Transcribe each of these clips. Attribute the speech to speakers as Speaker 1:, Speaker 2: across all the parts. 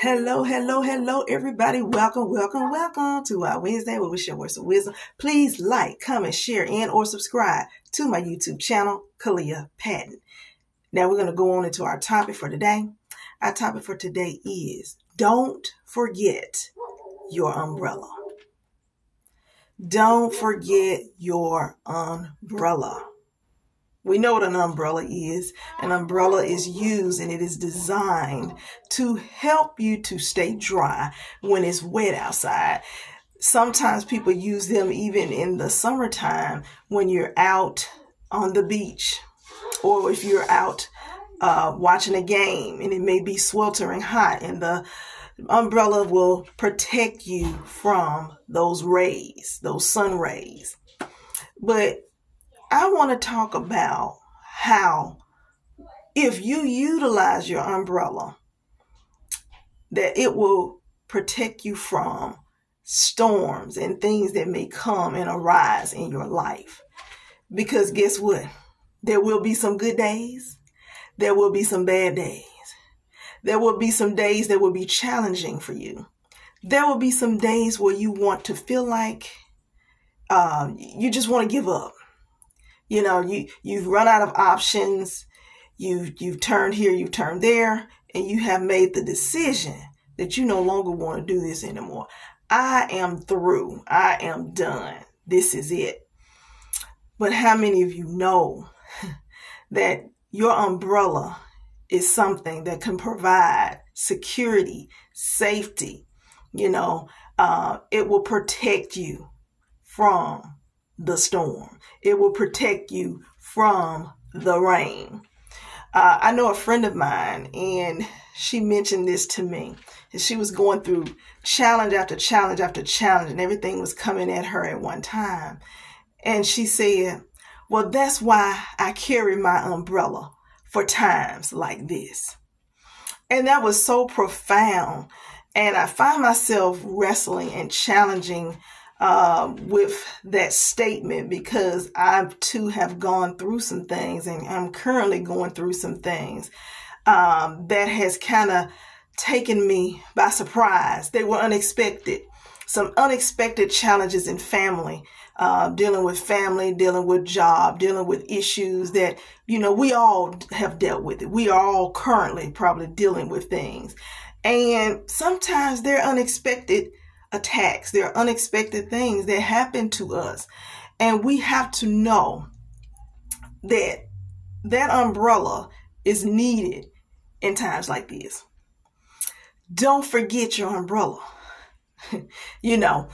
Speaker 1: Hello, hello, hello, everybody. Welcome, welcome, welcome to our Wednesday where we share words of wisdom. Please like, comment, share, and or subscribe to my YouTube channel, Khaklia Patton. Now we're going to go on into our topic for today. Our topic for today is don't forget your umbrella. Don't forget your umbrella. We know what an umbrella is. An umbrella is used and it is designed to help you to stay dry when it's wet outside. Sometimes people use them even in the summertime when you're out on the beach or if you're out uh, watching a game and it may be sweltering hot and the umbrella will protect you from those rays, those sun rays. But I want to talk about how if you utilize your umbrella, that it will protect you from storms and things that may come and arise in your life. Because guess what? There will be some good days. There will be some bad days. There will be some days that will be challenging for you. There will be some days where you want to feel like uh, you just want to give up. You know, you you've run out of options. You you've turned here, you've turned there, and you have made the decision that you no longer want to do this anymore. I am through. I am done. This is it. But how many of you know that your umbrella is something that can provide security, safety? You know, uh, it will protect you from the storm. It will protect you from the rain. Uh, I know a friend of mine, and she mentioned this to me. And she was going through challenge after challenge after challenge, and everything was coming at her at one time. And she said, Well, that's why I carry my umbrella for times like this. And that was so profound. And I find myself wrestling and challenging uh, with that statement because I too have gone through some things and I'm currently going through some things um, that has kind of taken me by surprise. They were unexpected. Some unexpected challenges in family, uh, dealing with family, dealing with job, dealing with issues that, you know, we all have dealt with it. We are all currently probably dealing with things. And sometimes they're unexpected attacks, there are unexpected things that happen to us. And we have to know that that umbrella is needed in times like this. Don't forget your umbrella. you know,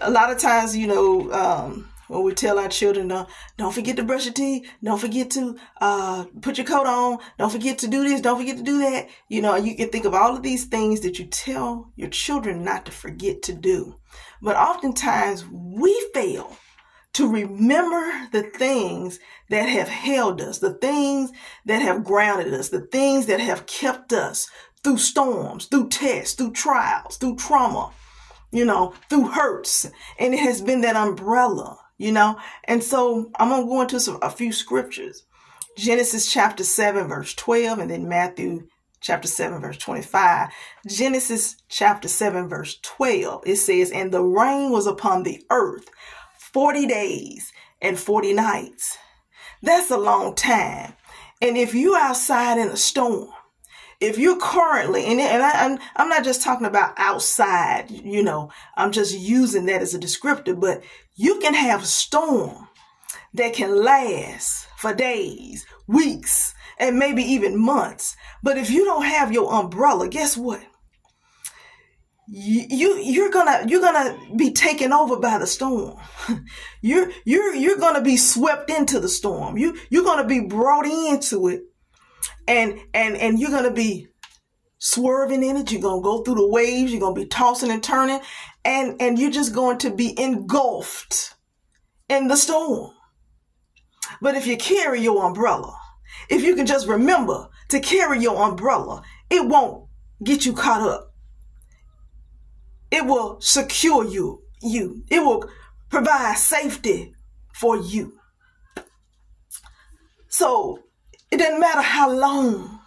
Speaker 1: a lot of times, you know, um, when we tell our children, don't, don't forget to brush your teeth, don't forget to uh, put your coat on, don't forget to do this, don't forget to do that. You know, you can think of all of these things that you tell your children not to forget to do. But oftentimes we fail to remember the things that have held us, the things that have grounded us, the things that have kept us through storms, through tests, through trials, through trauma, you know, through hurts. And it has been that umbrella you know? And so I'm going to go into some, a few scriptures. Genesis chapter 7, verse 12, and then Matthew chapter 7, verse 25. Genesis chapter 7, verse 12, it says, And the rain was upon the earth 40 days and 40 nights. That's a long time. And if you outside in a storm, if you're currently and, and I, I'm, I'm not just talking about outside you know i'm just using that as a descriptor but you can have a storm that can last for days weeks and maybe even months. But if you don't have your umbrella guess what? You you're gonna you're gonna be taken over by the storm. You're you're you're gonna be swept into the storm. You you're gonna be brought into it. And and and you're gonna be swerving in it. You're gonna go through the waves. You're gonna be tossing and turning, and and you're just going to be engulfed in the storm. But if you carry your umbrella, if you can just remember to carry your umbrella, it won't get you caught up. It will secure you. You. It will provide safety for you. So it doesn't matter how long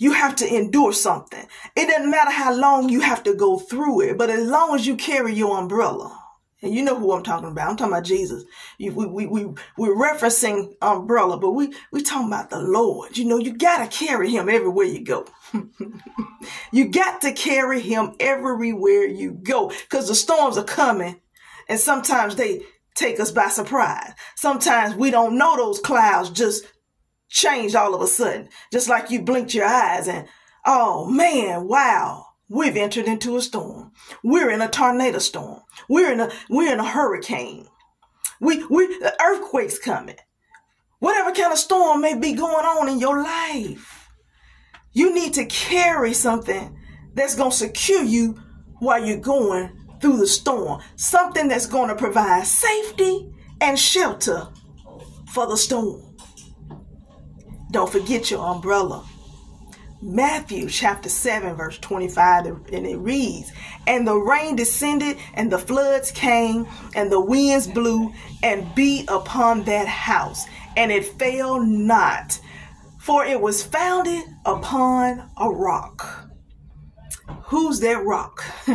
Speaker 1: you have to endure something. It doesn't matter how long you have to go through it, but as long as you carry your umbrella, and you know who I'm talking about. I'm talking about Jesus. We, we, we, we're referencing umbrella, but we, we talking about the Lord. You know, you got to carry him everywhere you go. you got to carry him everywhere you go because the storms are coming and sometimes they take us by surprise. Sometimes we don't know those clouds just changed all of a sudden, just like you blinked your eyes and, oh man, wow, we've entered into a storm. We're in a tornado storm. We're in a, we're in a hurricane. We, we, the earthquake's coming. Whatever kind of storm may be going on in your life, you need to carry something that's going to secure you while you're going through the storm. Something that's going to provide safety and shelter for the storm. Don't forget your umbrella. Matthew chapter 7, verse 25, and it reads, And the rain descended, and the floods came, and the winds blew and beat upon that house, and it fell not, for it was founded upon a rock. Who's that rock?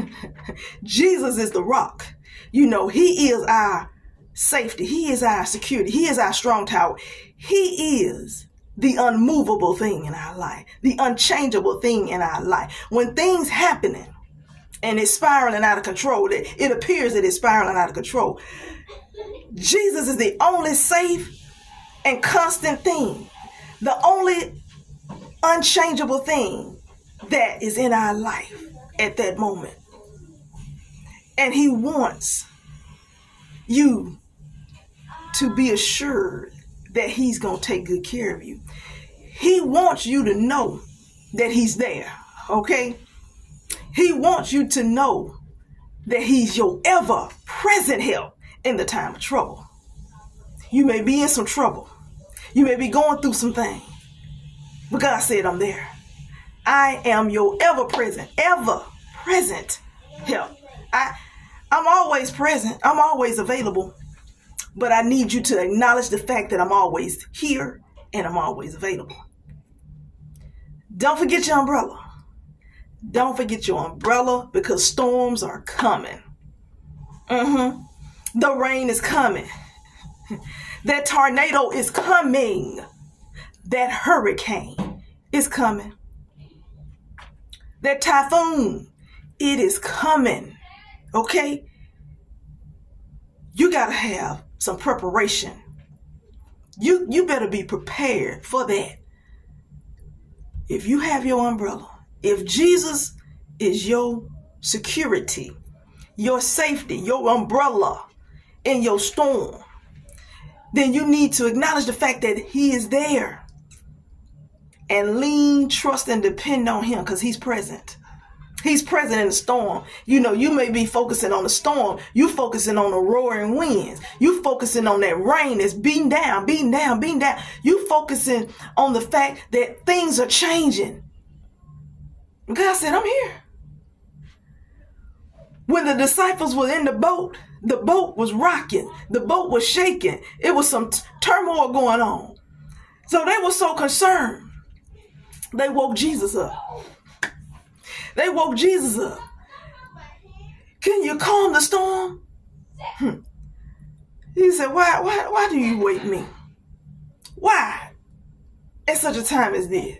Speaker 1: Jesus is the rock. You know, He is our safety, He is our security, He is our strong tower. He is the unmovable thing in our life, the unchangeable thing in our life. When things happening and it's spiraling out of control, it, it appears that it's spiraling out of control. Jesus is the only safe and constant thing, the only unchangeable thing that is in our life at that moment. And he wants you to be assured that he's going to take good care of you. He wants you to know that he's there, okay? He wants you to know that he's your ever present help in the time of trouble. You may be in some trouble. You may be going through some things. But God said, I'm there. I am your ever present, ever present help. I, I'm always present. I'm always available but I need you to acknowledge the fact that I'm always here and I'm always available. Don't forget your umbrella. Don't forget your umbrella because storms are coming. Mm-hmm. The rain is coming. that tornado is coming. That hurricane is coming. That typhoon, it is coming. Okay? You got to have some preparation. You you better be prepared for that. If you have your umbrella, if Jesus is your security, your safety, your umbrella in your storm, then you need to acknowledge the fact that he is there and lean, trust, and depend on him because he's present. He's present in the storm. You know, you may be focusing on the storm. You focusing on the roaring winds. You focusing on that rain that's beating down, beating down, beating down. You focusing on the fact that things are changing. God said, I'm here. When the disciples were in the boat, the boat was rocking. The boat was shaking. It was some t- turmoil going on. So they were so concerned. They woke Jesus up. They woke Jesus up. Can you calm the storm? Hmm. He said, why, why, why do you wake me? Why? At such a time as this.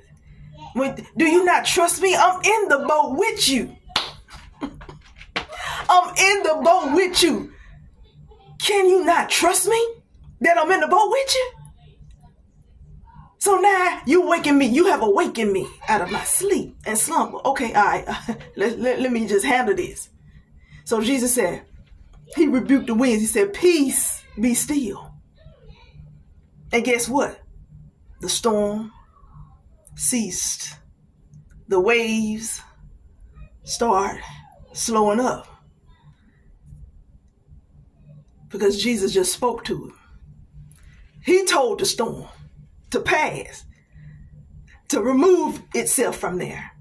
Speaker 1: When, do you not trust me? I'm in the boat with you. I'm in the boat with you. Can you not trust me that I'm in the boat with you? So now you waking me, you have awakened me out of my sleep and slumber. Okay, all right, let, let, let me just handle this. So Jesus said, He rebuked the winds. He said, Peace, be still. And guess what? The storm ceased. The waves start slowing up. Because Jesus just spoke to him. He told the storm, to pass, to remove itself from there.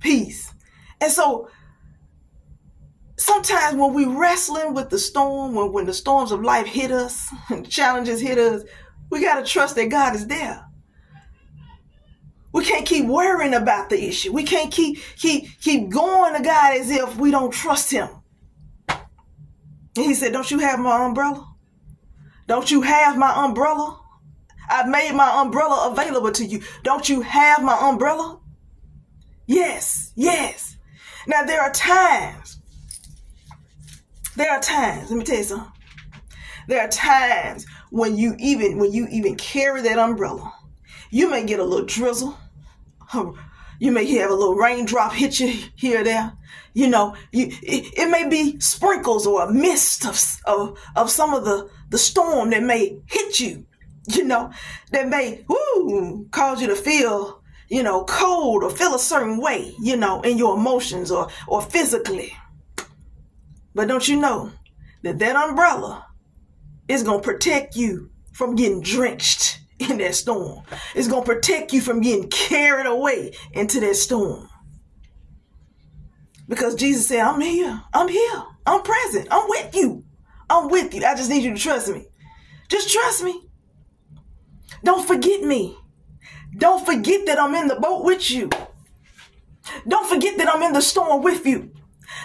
Speaker 1: Peace. And so sometimes when we're wrestling with the storm, when, when the storms of life hit us and challenges hit us, we got to trust that God is there. We can't keep worrying about the issue. We can't keep keep keep going to God as if we don't trust him. And he said, Don't you have my umbrella? Don't you have my umbrella? I've made my umbrella available to you. Don't you have my umbrella? Yes, yes. Now there are times. There are times, let me tell you something. There are times when you even when you even carry that umbrella, you may get a little drizzle. You may have a little raindrop hit you here or there. You know, you, it, it may be sprinkles or a mist of, of, of some of the, the storm that may hit you, you know, that may woo, cause you to feel, you know, cold or feel a certain way, you know, in your emotions or, or physically. But don't you know that that umbrella is going to protect you from getting drenched in that storm. It's going to protect you from getting carried away into that storm. Because Jesus said, I'm here. I'm here. I'm present. I'm with you. I'm with you. I just need you to trust me. Just trust me. Don't forget me. Don't forget that I'm in the boat with you. Don't forget that I'm in the storm with you.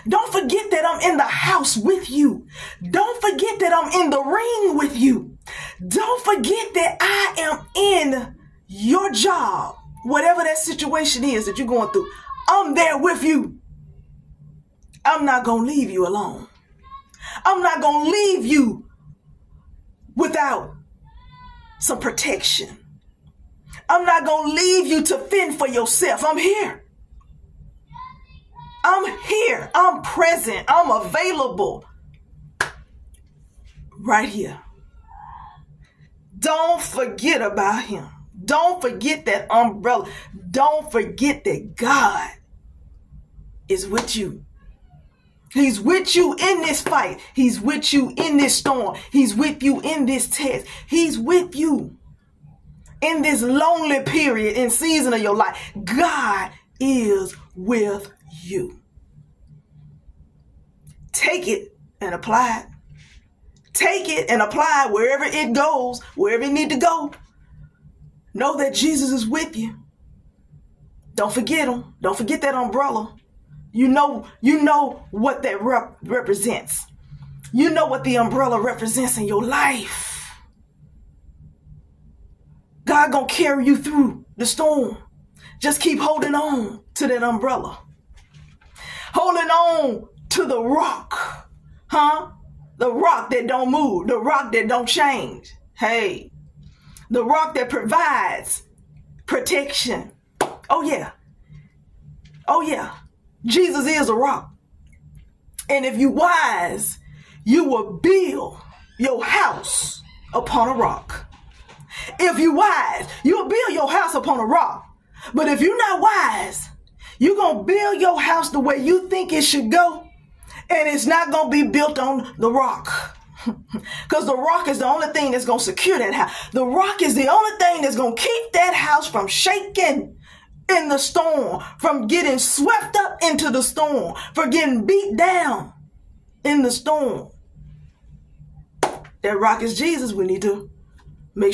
Speaker 1: Don't forget that I'm in the house with you. Don't forget that I'm in the ring with you. Don't forget that I am in your job, whatever that situation is that you're going through. I'm there with you. I'm not going to leave you alone. I'm not going to leave you without some protection. I'm not going to leave you to fend for yourself. I'm here. I'm here. I'm present. I'm available. Right here. Don't forget about him. Don't forget that umbrella. Don't forget that God is with you. He's with you in this fight. He's with you in this storm. He's with you in this test. He's with you in this lonely period and season of your life. God is with you. Take it and apply it. Take it and apply it wherever it goes, wherever it need to go. Know that Jesus is with you. Don't forget him. Don't forget that umbrella. You know, you know what that rep- represents. You know what the umbrella represents in your life. God gonna carry you through the storm. Just keep holding on to that umbrella. Holding on to the rock. Huh? The rock that don't move, the rock that don't change. Hey, the rock that provides protection. Oh, yeah. Oh, yeah. Jesus is a rock. And if you wise, you will build your house upon a rock. If you wise, you'll build your house upon a rock. But if you're not wise, you're going to build your house the way you think it should go and it's not going to be built on the rock. Because the rock is the only thing that's going to secure that house. The rock is the only thing that's going to keep that house from shaking in the storm, from getting swept up into the storm, for getting beat down in the storm. That rock is Jesus. We need to make sure.